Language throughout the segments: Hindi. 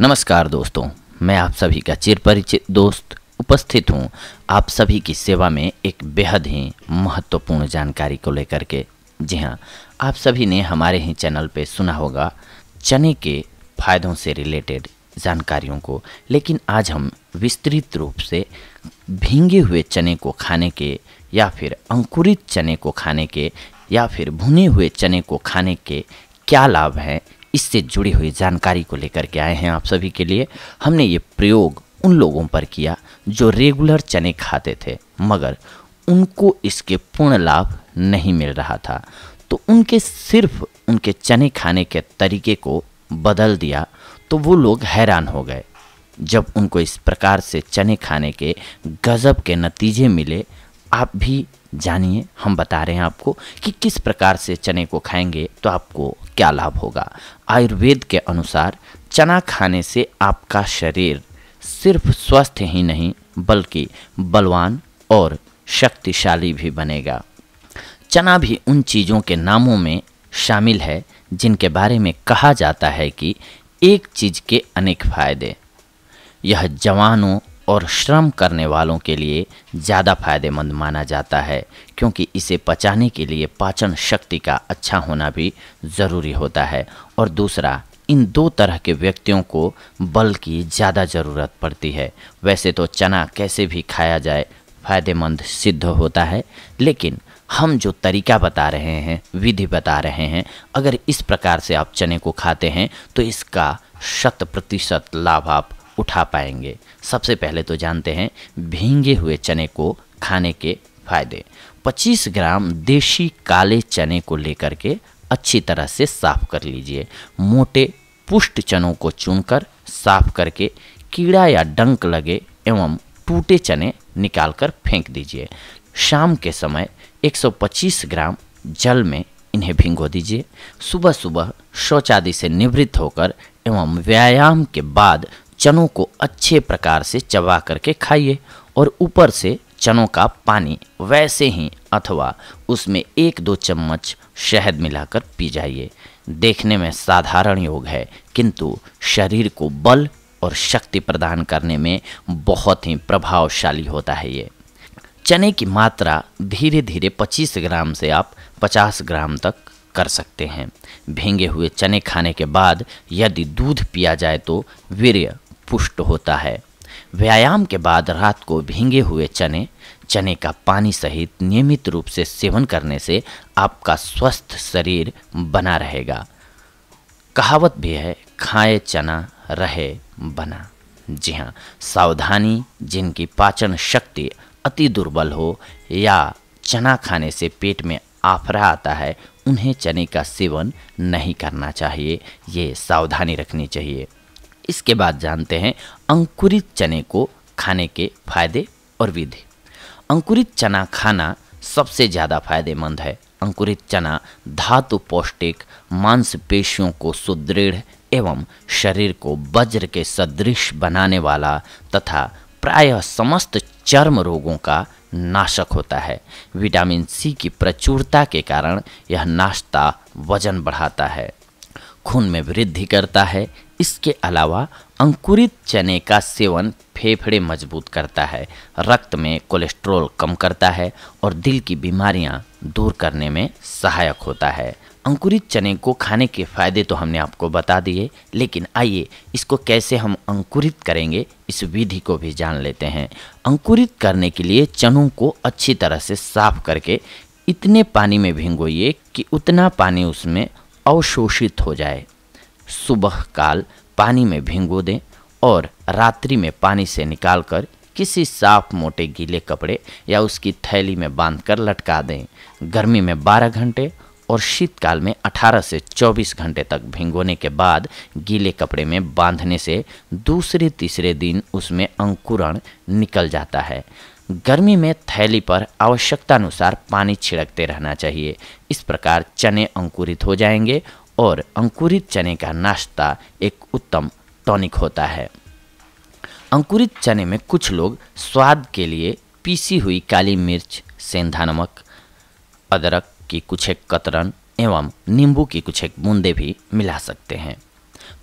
नमस्कार दोस्तों, मैं आप सभी का चिर परिचित दोस्त उपस्थित हूँ। आप सभी की सेवा में एक बेहद ही महत्वपूर्ण जानकारी को लेकर के। जी हाँ आप सभी ने हमारे ही चैनल पे सुना होगा, चने के फायदों से रिलेटेड जानकारियों को। लेकिन आज हम विस्तृत रूप से भींगे हुए चने को खाने के, या फिर अंकुरित चने को खाने के, या फिर भुने हुए चने को खाने के क्या लाभ हैं इससे जुड़ी हुई जानकारी को लेकर के आए हैं आप सभी के लिए। हमने ये प्रयोग उन लोगों पर किया जो रेगुलर चने खाते थे, मगर उनको इसके पूर्ण लाभ नहीं मिल रहा था। तो उनके सिर्फ़ उनके चने खाने के तरीके को बदल दिया तो वो लोग हैरान हो गए। जब उनको इस प्रकार से चने खाने के गज़ब के नतीजे मिले, आप भी जानिए, हम बता रहे हैं आपको कि किस प्रकार से चने को खाएँगे तो आपको क्या लाभ होगा। आयुर्वेद के अनुसार, चना खाने से आपका शरीर सिर्फ़ स्वस्थ ही नहीं, बल्कि बलवान और शक्तिशाली भी बनेगा। चना भी उन चीज़ों के नामों में शामिल है, जिनके बारे में कहा जाता है कि एक चीज़ के अनेक फ़ायदे। यह जवानों और श्रम करने वालों के लिए ज़्यादा फ़ायदेमंद माना जाता है, क्योंकि इसे पचाने के लिए पाचन शक्ति का अच्छा होना भी ज़रूरी होता है। और दूसरा, इन दो तरह के व्यक्तियों को बल की ज़्यादा ज़रूरत पड़ती है। वैसे तो चना कैसे भी खाया जाए, फ़ायदेमंद सिद्ध होता है, लेकिन हम जो तरीका बता रहे हैं, विधि बता रहे हैं, अगर इस प्रकार से आप चने को खाते हैं तो इसका शत प्रतिशत लाभ आप उठा पाएँगे। सबसे पहले तो जानते हैं, भींगे हुए चने को खाने के फ़ायदे। 25 ग्राम देशी काले चने को लेकर के अच्छी तरह से साफ़ कर लीजिए। मोटे पुष्ट चनों को चुनकर साफ़ करके कीड़ा या डंक लगे एवं टूटे चने निकालकर फेंक दीजिए। शाम के समय 125 ग्राम जल में इन्हें भिंगो दीजिए। सुबह सुबह शौच आदि से निवृत्त होकर एवं व्यायाम के बाद चनों को अच्छे प्रकार से चबा करके खाइए और ऊपर से चनों का पानी वैसे ही अथवा उसमें एक दो चम्मच शहद मिलाकर पी जाइए। देखने में साधारण योग है, किंतु शरीर को बल और शक्ति प्रदान करने में बहुत ही प्रभावशाली होता है ये। चने की मात्रा धीरे धीरे 25 ग्राम से आप 50 ग्राम तक कर सकते हैं। भींगे हुए चने खाने के बाद यदि दूध पिया जाए तो वीर्य पुष्ट होता है। व्यायाम के बाद रात को भींगे हुए चने चने का पानी सहित नियमित रूप से सेवन करने से आपका स्वस्थ शरीर बना रहेगा। कहावत भी है, खाए चना, रहे बना। जी हाँ सावधानी जिनकी पाचन शक्ति अति दुर्बल हो या चना खाने से पेट में आफरा आता है, उन्हें चने का सेवन नहीं करना चाहिए। ये सावधानी रखनी चाहिए। इसके बाद जानते हैं अंकुरित चने को खाने के फ़ायदे और विधि। अंकुरित चना खाना सबसे ज़्यादा फ़ायदेमंद है। अंकुरित चना धातु पौष्टिक, मांसपेशियों को सुदृढ़ एवं शरीर को वज्र के सदृश बनाने वाला तथा प्रायः समस्त चर्म रोगों का नाशक होता है। विटामिन सी की प्रचुरता के कारण यह नाश्ता वज़न बढ़ाता है। खून में वृद्धि करता है इसके अलावा अंकुरित चने का सेवन फेफड़े मज़बूत करता है, रक्त में कोलेस्ट्रॉल कम करता है और दिल की बीमारियाँ दूर करने में सहायक होता है। अंकुरित चने को खाने के फ़ायदे तो हमने आपको बता दिए, लेकिन आइए इसको कैसे हम अंकुरित करेंगे, इस विधि को भी जान लेते हैं। अंकुरित करने के लिए चनों को अच्छी तरह से साफ़ करके इतने पानी में भिंगोइए कि उतना पानी उसमें अवशोषित हो जाए। सुबह काल पानी में भिंगो दें और रात्रि में पानी से निकालकर किसी साफ़ मोटे गीले कपड़े या उसकी थैली में बांधकर लटका दें। गर्मी में 12 घंटे और शीतकाल में 18 से 24 घंटे तक भिंगोने के बाद गीले कपड़े में बांधने से दूसरे तीसरे दिन उसमें अंकुरण निकल जाता है। गर्मी में थैली पर आवश्यकता अनुसार पानी छिड़कते रहना चाहिए। इस प्रकार चने अंकुरित हो जाएँगे और अंकुरित चने का नाश्ता एक उत्तम टॉनिक होता है। अंकुरित चने में कुछ लोग स्वाद के लिए पीसी हुई काली मिर्च, सेंधा नमक, अदरक की कुछ एक कतरन एवं नींबू की कुछ एक बूंदे भी मिला सकते हैं।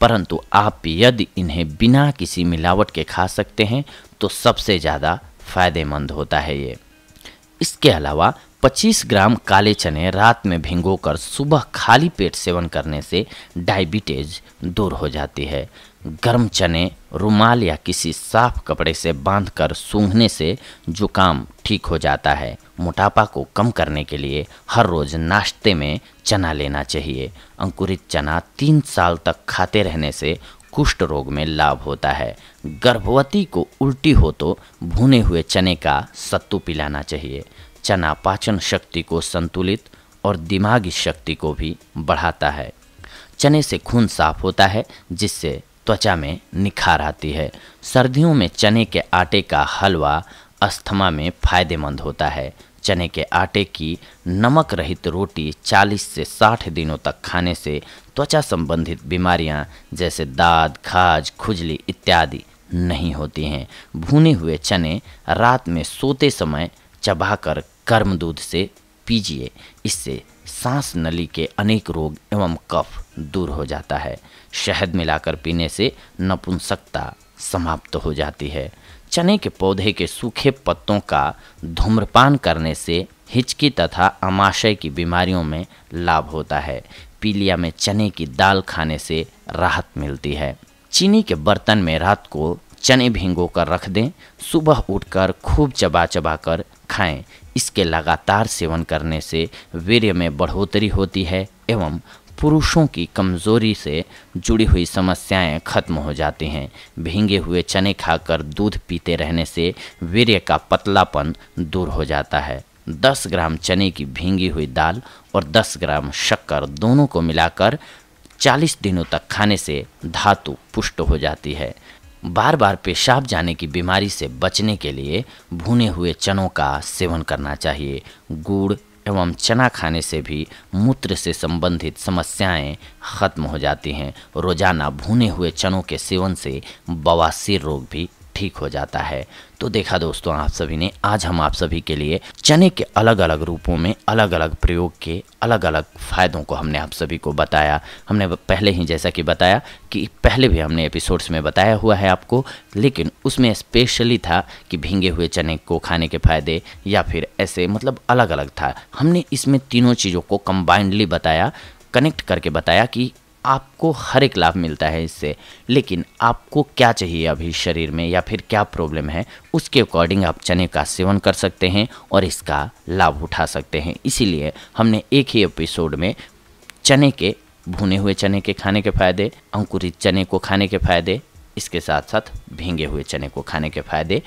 परंतु आप यदि इन्हें बिना किसी मिलावट के खा सकते हैं तो सबसे ज़्यादा फ़ायदेमंद होता है ये। इसके अलावा 25 ग्राम काले चने रात में भिंगोकर सुबह खाली पेट सेवन करने से डायबिटीज़ दूर हो जाती है। गर्म चने रुमाल या किसी साफ़ कपड़े से बांधकर सूंघने से जुकाम ठीक हो जाता है। मोटापा को कम करने के लिए हर रोज नाश्ते में चना लेना चाहिए। अंकुरित चना तीन साल तक खाते रहने से कुष्ठ रोग में लाभ होता है। गर्भवती को उल्टी हो तो भुने हुए चने का सत्तू पिलाना चाहिए। चना पाचन शक्ति को संतुलित और दिमागी शक्ति को भी बढ़ाता है। चने से खून साफ़ होता है, जिससे त्वचा में निखार आती है। सर्दियों में चने के आटे का हलवा अस्थमा में फ़ायदेमंद होता है। चने के आटे की नमक रहित रोटी 40 से 60 दिनों तक खाने से त्वचा संबंधित बीमारियाँ जैसे दाद, खाज, खुजली इत्यादि नहीं होती हैं। भुने हुए चने रात में सोते समय चबाकर गर्म दूध से पीजिए। इससे सांस नली के अनेक रोग एवं कफ दूर हो जाता है। शहद मिलाकर पीने से नपुंसकता समाप्त तो हो जाती है। चने के पौधे के सूखे पत्तों का धूम्रपान करने से हिचकी तथा अमाशय की बीमारियों में लाभ होता है। पीलिया में चने की दाल खाने से राहत मिलती है। चीनी के बर्तन में रात को चने भिंगो कर रख दें। सुबह उठकर खूब चबा चबा कर खाएँ। इसके लगातार सेवन करने से वीर्य में बढ़ोतरी होती है एवं पुरुषों की कमज़ोरी से जुड़ी हुई समस्याएँ खत्म हो जाती हैं। भींगे हुए चने खाकर दूध पीते रहने से वीर्य का पतलापन दूर हो जाता है। 10 ग्राम चने की भींगी हुई दाल और 10 ग्राम शक्कर दोनों को मिलाकर 40 दिनों तक खाने से धातु पुष्ट हो जाती है। बार बार पेशाब जाने की बीमारी से बचने के लिए भुने हुए चनों का सेवन करना चाहिए। गुड़ एवं चना खाने से भी मूत्र से संबंधित समस्याएँ खत्म हो जाती हैं। रोज़ाना भुने हुए चनों के सेवन से बवासीर रोग भी ठीक हो जाता है। तो देखा दोस्तों आप सभी ने, आज हम आप सभी के लिए चने के अलग अलग रूपों में अलग अलग प्रयोग के अलग अलग फ़ायदों को हमने आप सभी को बताया। हमने पहले ही जैसा कि बताया कि पहले भी हमने एपिसोड्स में बताया हुआ है आपको, लेकिन उसमें स्पेशली था कि भींगे हुए चने को खाने के फ़ायदे या फिर ऐसे मतलब अलग अलग था। हमने इसमें तीनों चीज़ों को कंबाइंडली बताया कनेक्ट करके बताया कि आपको हर एक लाभ मिलता है इससे। लेकिन आपको क्या चाहिए अभी शरीर में या फिर क्या प्रॉब्लम है, उसके अकॉर्डिंग आप चने का सेवन कर सकते हैं और इसका लाभ उठा सकते हैं। इसीलिए हमने एक ही एपिसोड में चने के, भुने हुए चने के खाने के फ़ायदे, अंकुरित चने को खाने के फ़ायदे, इसके साथ साथ भींगे हुए चने को खाने के फ़ायदे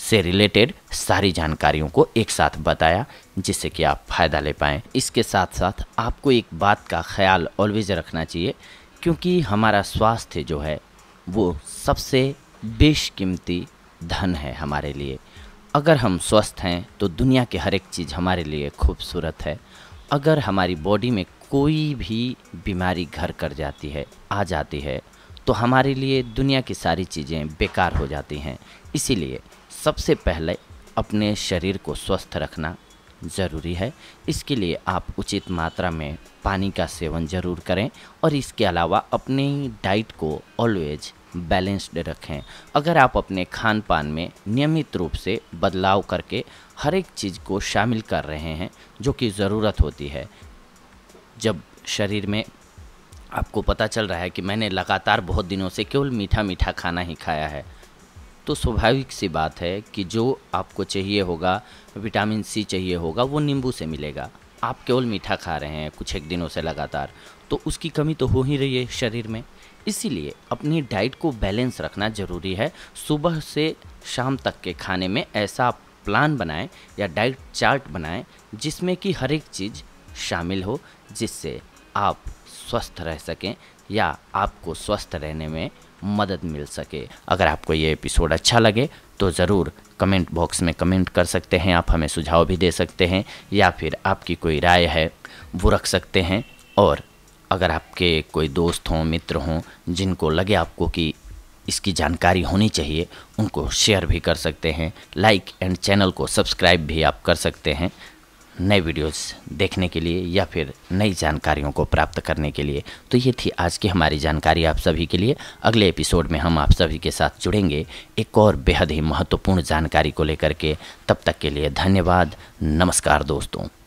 से रिलेटेड सारी जानकारियों को एक साथ बताया। जिससे कि आप फ़ायदा ले पाएँ। इसके साथ साथ आपको एक बात का ख्याल ऑलवेज रखना चाहिए, क्योंकि हमारा स्वास्थ्य जो है, वो सबसे बेशकीमती धन है हमारे लिए। अगर हम स्वस्थ हैं तो दुनिया के हर एक चीज़ हमारे लिए खूबसूरत है। अगर हमारी बॉडी में कोई भी बीमारी घर कर जाती है, आ जाती है तो हमारे लिए दुनिया की सारी चीज़ें बेकार हो जाती हैं। इसीलिए सबसे पहले अपने शरीर को स्वस्थ रखना ज़रूरी है। इसके लिए आप उचित मात्रा में पानी का सेवन ज़रूर करें और इसके अलावा अपनी डाइट को ऑलवेज बैलेंस्ड रखें। अगर आप अपने खान पान में नियमित रूप से बदलाव करके हर एक चीज़ को शामिल कर रहे हैं, जो कि ज़रूरत होती है, जब शरीर में आपको पता चल रहा है कि मैंने लगातार बहुत दिनों से केवल मीठा मीठा खाना ही खाया है तो स्वाभाविक सी बात है कि जो आपको चाहिए होगा, विटामिन सी चाहिए होगा, वो नींबू से मिलेगा। आप केवल मीठा खा रहे हैं कुछ एक दिनों से लगातार तो उसकी कमी तो हो ही रही है शरीर में। इसीलिए अपनी डाइट को बैलेंस रखना ज़रूरी है। सुबह से शाम तक के खाने में ऐसा प्लान बनाएँ या डाइट चार्ट बनाएँ जिसमें कि हर एक चीज़ शामिल हो, जिससे आप स्वस्थ रह सकें या आपको स्वस्थ रहने में मदद मिल सके। अगर आपको ये एपिसोड अच्छा लगे तो ज़रूर कमेंट बॉक्स में कमेंट कर सकते हैं। आप हमें सुझाव भी दे सकते हैं, या फिर आपकी कोई राय है, वो रख सकते हैं। और अगर आपके कोई दोस्त हों, मित्र हों, जिनको लगे आपको कि इसकी जानकारी होनी चाहिए, उनको शेयर भी कर सकते हैं। लाइक एंड चैनल को सब्सक्राइब भी आप कर सकते हैं। नए वीडियोस देखने के लिए या फिर नई जानकारियों को प्राप्त करने के लिए। तो ये थी आज की हमारी जानकारी आप सभी के लिए। अगले एपिसोड में हम आप सभी के साथ जुड़ेंगे। एक और बेहद ही महत्वपूर्ण जानकारी को लेकर के। तब तक के लिए धन्यवाद। नमस्कार दोस्तों।